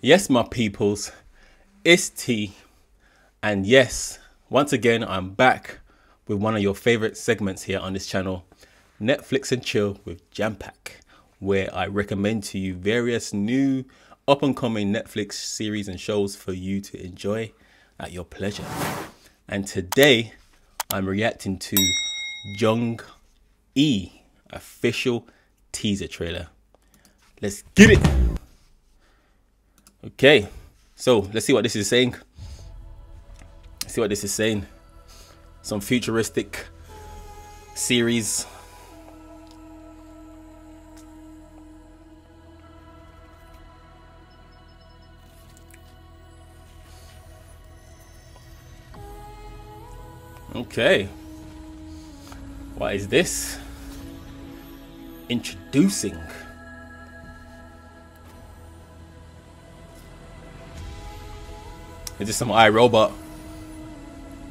Yes, my peoples, it's Tee. And yes, once again, I'm back with one of your favorite segments here on this channel Netflix and Chill with JamPak, where I recommend to you various new up and coming Netflix series and shows for you to enjoy at your pleasure. And today, I'm reacting to Jung E official teaser trailer. Let's get it! Okay, so let's see what this is saying. Let's see what this is saying. Some futuristic series. Okay. What is this? Introducing Is this some iRobot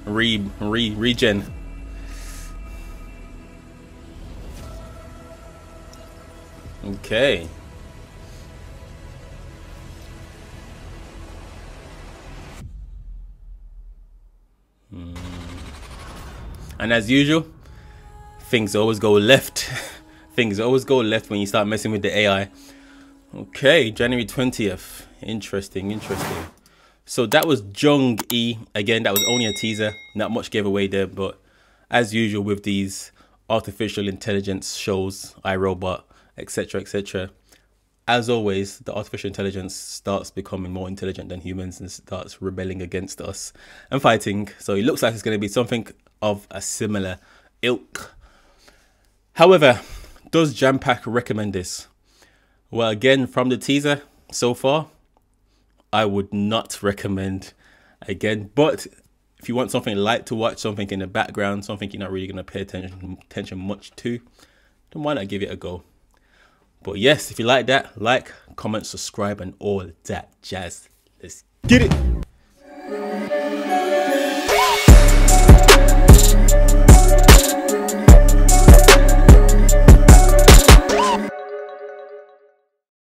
re re regen? Okay. Hmm. And as usual, things always go left. things always go left when you start messing with the AI. Okay, January 20th. Interesting, interesting. So that was Jung E. Again, that was only a teaser. Not much gave away there, but as usual with these artificial intelligence shows, iRobot, etc., etc. As always, the artificial intelligence starts becoming more intelligent than humans and starts rebelling against us and fighting. So it looks like it's going to be something of a similar ilk. However, does JamPak recommend this? Well, again, from the teaser so far, I would not recommend again. But if you want something light to watch, something in the background, something you're not really going to pay attention attention much to, then why not give it a go? But yes, if you like that, like, comment, subscribe, and all that jazz. Let's get it.